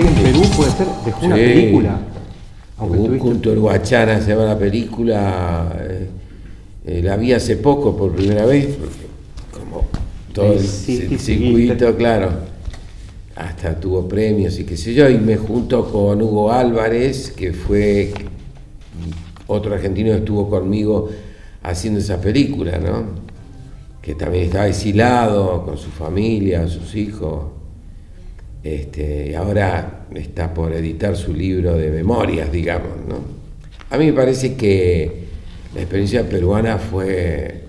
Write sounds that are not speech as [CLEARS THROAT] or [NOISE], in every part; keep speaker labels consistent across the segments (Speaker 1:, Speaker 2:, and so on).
Speaker 1: en Perú puede ser, dejó una película.
Speaker 2: Un culto el Guachana se llama la película. Eh, eh, la vi hace poco por primera vez, como todo el, circuito, claro. Hasta tuvo premios y qué sé yo, y me junto con Hugo Álvarez, que fue otro argentino que estuvo conmigo haciendo esa película, ¿no? Que también estaba exilado con su familia, sus hijos. Este, ahora está por editar su libro de memorias, digamos, ¿no? A mí me parece que la experiencia peruana fue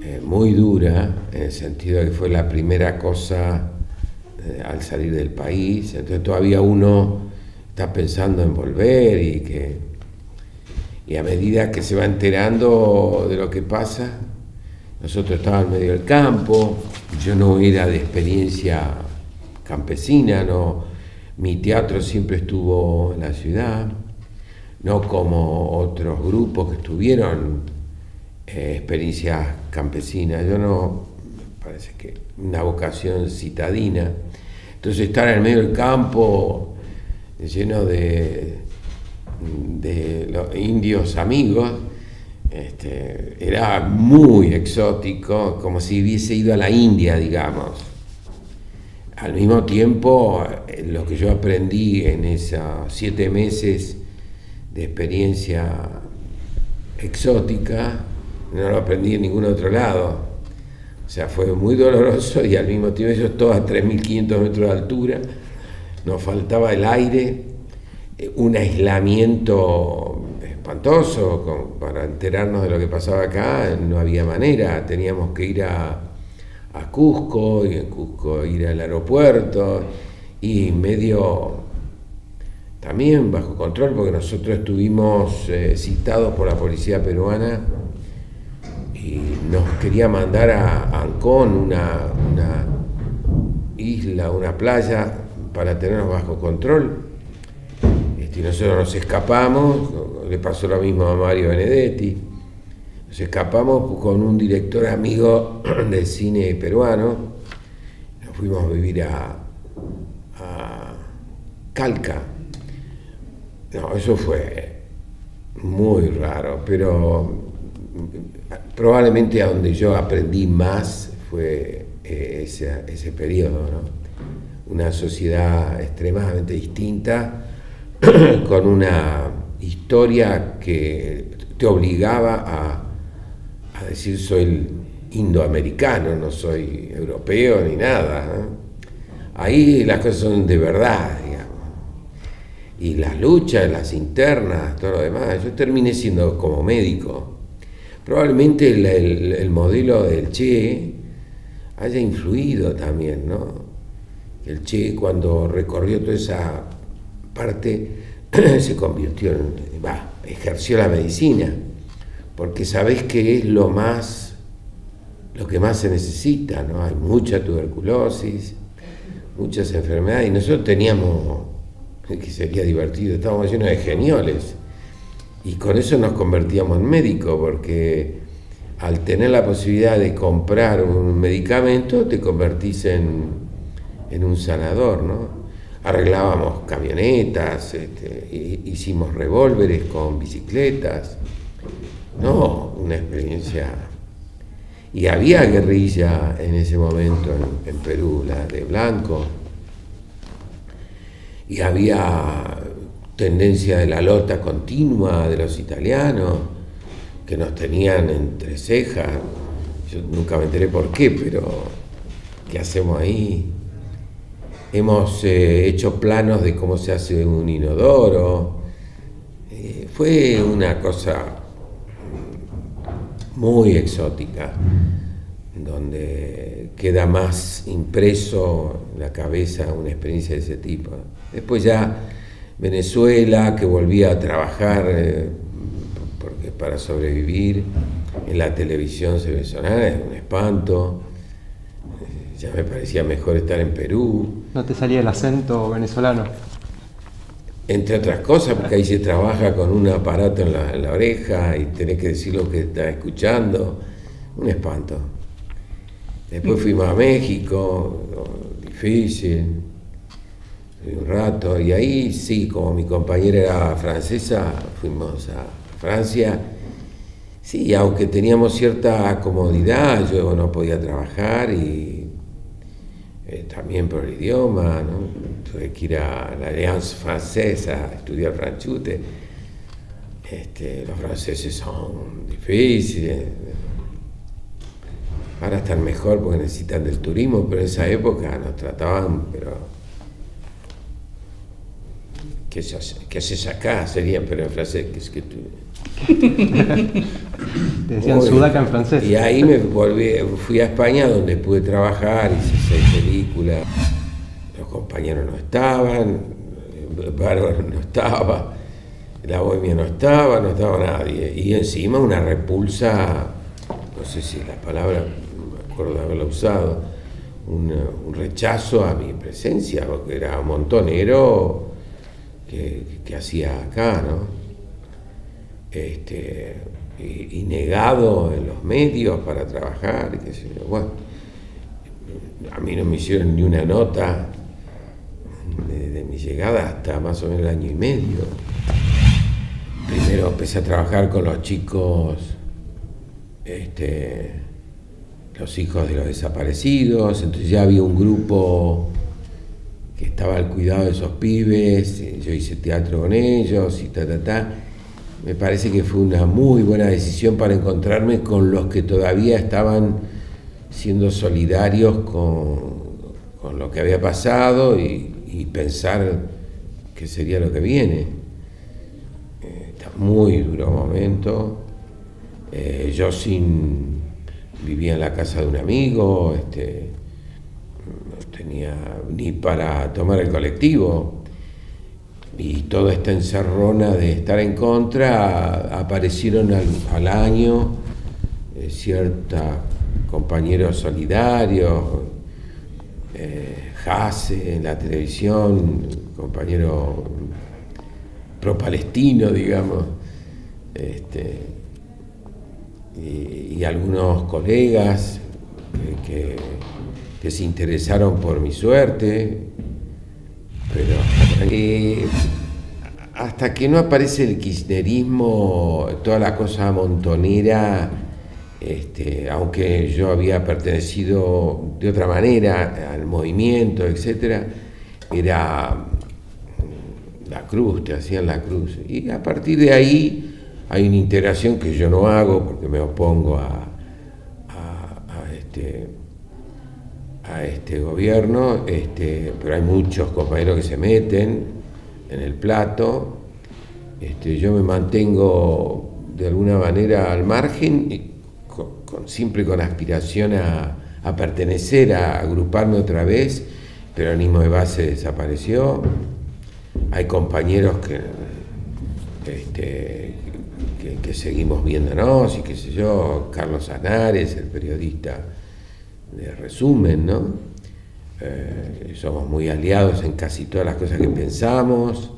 Speaker 2: eh, muy dura, en el sentido de que fue la primera cosa eh, al salir del país, entonces todavía uno está pensando en volver y que y a medida que se va enterando de lo que pasa, nosotros estábamos en medio del campo, yo no era de experiencia campesina, no, mi teatro siempre estuvo en la ciudad, no como otros grupos que estuvieron eh, experiencias campesinas, yo no, me parece que una vocación citadina, entonces estar en medio del campo lleno de de los indios amigos, este, era muy exótico, como si hubiese ido a la India, digamos. Al mismo tiempo, lo que yo aprendí en esos siete meses de experiencia exótica, no lo aprendí en ningún otro lado. O sea, fue muy doloroso y al mismo tiempo eso todo a 3.500 metros de altura, nos faltaba el aire un aislamiento espantoso para enterarnos de lo que pasaba acá, no había manera, teníamos que ir a, Cusco y en Cusco ir al aeropuerto y medio también bajo control porque nosotros estuvimos eh, citados por la policía peruana y nos quería mandar a Ancón, una, isla, una playa, para tenernos bajo control. Y nosotros nos escapamos, le pasó lo mismo a Mario Benedetti, nos escapamos con un director amigo [CLEARS THROAT] del cine peruano, nos fuimos a vivir a, a Calca. No, eso fue muy raro, pero probablemente a donde yo aprendí más fue eh, ese, ese periodo, ¿no? una sociedad extremadamente distinta [CLEARS THROAT] con una historia que te obligaba a, decir soy indoamericano, no soy europeo ni nada. Ahí las cosas son de verdad, digamos. Y las luchas, las internas, todo lo demás. Yo terminé siendo como médico. Probablemente el, el modelo del Che haya influido también, ¿no? El Che cuando recorrió toda esa parte [CLEARS THROAT] se convirtió en, va, ejerció la medicina, porque sabés que es lo más, lo que más se necesita, ¿no? Hay mucha tuberculosis, muchas enfermedades, y nosotros teníamos, que sería divertido, estábamos llenos de genioles, y con eso nos convertíamos en médicos, porque al tener la posibilidad de comprar un medicamento, te convertís en, en un sanador, ¿no? arreglábamos camionetas, este, hicimos revólveres con bicicletas. No, una experiencia. Y había guerrilla en ese momento en, Perú, la de Blanco. Y había tendencia de la lota continua de los italianos, que nos tenían entre cejas. Yo nunca me enteré por qué, pero ¿qué hacemos ahí? hemos eh, hecho planos de cómo se hace un inodoro. Eh, fue una cosa muy exótica, donde queda más impreso en la cabeza una experiencia de ese tipo. Después ya Venezuela, que volvía a trabajar eh, porque para sobrevivir en la televisión se sonar, es un espanto ya me parecía mejor estar en Perú.
Speaker 1: ¿No te salía el acento venezolano?
Speaker 2: Entre otras cosas, porque ahí se trabaja con un aparato en la, oreja y tenés que decir lo que estás escuchando. Un espanto. Después fuimos a México, difícil. un rato, y ahí sí, como mi compañera era francesa, fuimos a Francia. Sí, aunque teníamos cierta comodidad, yo no podía trabajar y eh, también por el idioma, ¿no? tuve que ir a la Alianza Francesa a estudiar franchute. Este, los franceses son difíciles, ahora están mejor porque necesitan del turismo, pero en esa época nos trataban, pero ¿qué, haces acá? Sería, pero en francés, ¿qué es que tú?
Speaker 1: Te [LAUGHS] decían sudaca en francés.
Speaker 2: Y ahí me volví, fui a España donde pude trabajar, hice seis películas, los compañeros no estaban, Bárbara no estaba, la bohemia no estaba, no estaba nadie. Y encima una repulsa, no sé si la palabra, me acuerdo de haberla usado, un, un rechazo a mi presencia, porque era un montonero que, hacía acá, ¿no? Este, y, negado en los medios para trabajar, qué sé yo. Bueno, a mí no me hicieron ni una nota de, mi llegada hasta más o menos el año y medio. Primero empecé a trabajar con los chicos, este, los hijos de los desaparecidos, entonces ya había un grupo que estaba al cuidado de esos pibes, eh, yo hice teatro con ellos y ta, ta, ta. Me parece que fue una muy buena decisión para encontrarme con los que todavía estaban siendo solidarios con, lo que había pasado y, pensar qué sería lo que viene. Eh, está muy duro momento. Eh, yo sin vivía en la casa de un amigo, este, ni para tomar el colectivo. Y toda esta encerrona de estar en contra, aparecieron al, año eh, ciertos compañeros solidarios, eh, en la televisión, compañero pro-palestino, digamos, este, y, algunos colegas que se interesaron por mi suerte, pero hasta que no aparece el kirchnerismo, toda la cosa montonera, este, aunque yo había pertenecido de otra manera al movimiento, etcétera, era la cruz, te hacían la cruz. Y a partir de ahí hay una integración que yo no hago porque me opongo a, a este, a este gobierno, este, pero hay muchos compañeros que se meten en el plato. Este, yo me mantengo de alguna manera al margen, con, siempre con aspiración a, pertenecer, a agruparme otra vez. El peronismo de base desapareció. Hay compañeros que, este, que, que seguimos viéndonos y qué sé yo, Carlos Anares, el periodista de resumen, ¿no? Eh, somos muy aliados en casi todas las cosas que pensamos.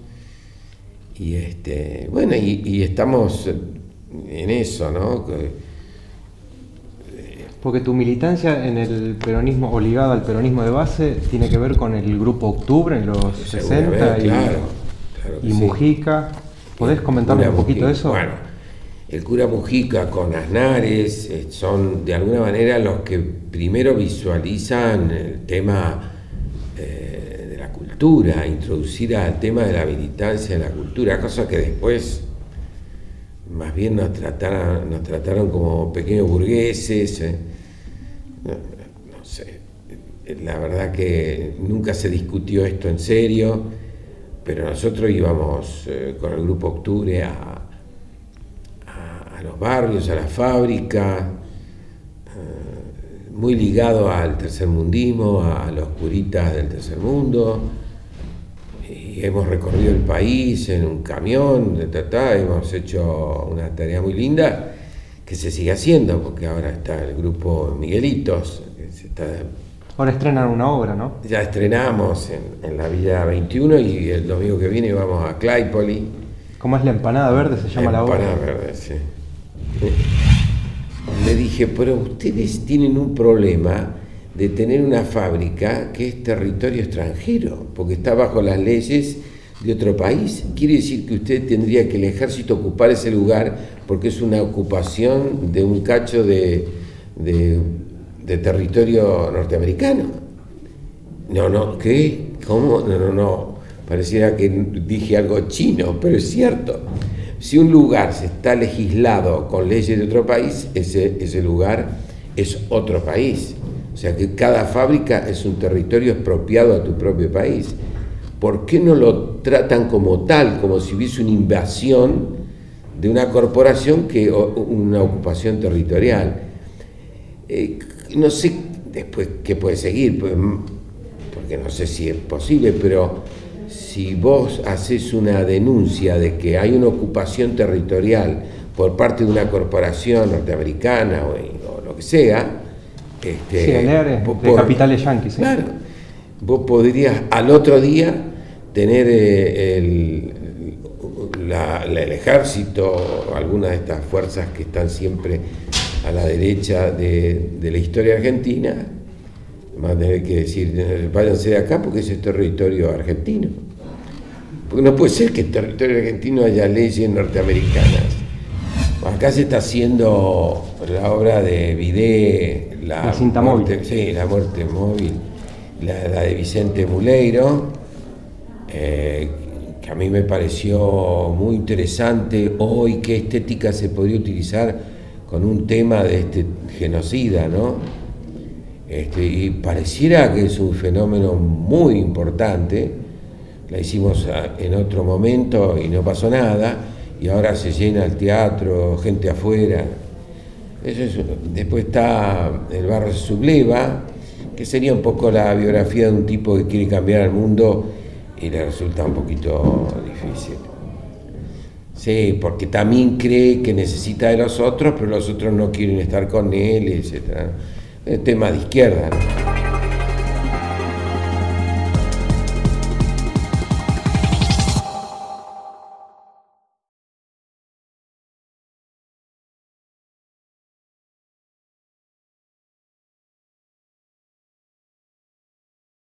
Speaker 2: Y este, bueno, y, estamos en eso, ¿no?
Speaker 1: Porque tu militancia en el peronismo, o ligada al peronismo de base, tiene que ver con el grupo Octubre en los 60 y, y Mujica. ¿Podés comentarme un poquito de eso?
Speaker 2: Bueno, el cura Mujica con Aznares eh, son de alguna manera los que primero visualizan el tema eh, de la cultura, introducir al tema de la militancia de la cultura, cosa que después más bien nos trataron, nos trataron como pequeños burgueses. Eh. No, sé, la verdad que nunca se discutió esto en serio, pero nosotros íbamos con el grupo Octubre a a los barrios, a la fábrica, eh, muy ligado al tercermundismo, a los curitas del tercer mundo. Y hemos recorrido el país en un camión, de hemos hecho una tarea muy linda que se sigue haciendo, porque ahora está el grupo Miguelitos.
Speaker 1: ahora estrenan una obra, ¿no?
Speaker 2: Ya estrenamos en, la Villa 21 y el domingo que viene vamos a Claypoli.
Speaker 1: ¿Cómo es la empanada verde? Se llama la obra.
Speaker 2: Empanada verde, sí. Le dije, pero ustedes tienen un problema de tener una fábrica que es territorio extranjero, porque está bajo las leyes de otro país. Quiere decir que usted tendría que el ejército ocupar ese lugar porque es una ocupación de un cacho de, de, territorio norteamericano. No, no, ¿qué? ¿Cómo? No, no, no. Pareciera que dije algo chino, pero es cierto. Si un lugar se está legislado con leyes de otro país, ese, ese lugar es otro país. O sea que cada fábrica es un territorio expropiado a tu propio país. ¿Por qué no lo tratan como tal, como si hubiese una invasión de una corporación que una ocupación territorial? Eh, no sé después qué puede seguir, pues, porque no sé si es posible, pero si vos haces una denuncia de que hay una ocupación territorial por parte de una corporación norteamericana o, lo que sea,
Speaker 1: este, sí, de capitales yanquis.
Speaker 2: Claro, vos podrías al otro día tener eh, el, el ejército, alguna de estas fuerzas que están siempre a la derecha de, la historia argentina, más tener que decir, váyanse de acá porque ese es territorio argentino. Porque no puede ser que en territorio argentino haya leyes norteamericanas. Acá se está haciendo la obra de Vidé,
Speaker 1: la, cinta móvil.
Speaker 2: Sí, la muerte móvil, la, de Vicente Muleiro, eh, que a mí me pareció muy interesante hoy qué estética se podría utilizar con un tema de este genocida, ¿no? Este, y pareciera que es un fenómeno muy importante, la hicimos en otro momento y no pasó nada, y ahora se llena el teatro, gente afuera. Eso después está El barro se subleva, que sería un poco la biografía de un tipo que quiere cambiar al mundo y le resulta un poquito difícil. Sí, porque también cree que necesita de los otros, pero los otros no quieren estar con él, etc. Es tema de izquierda.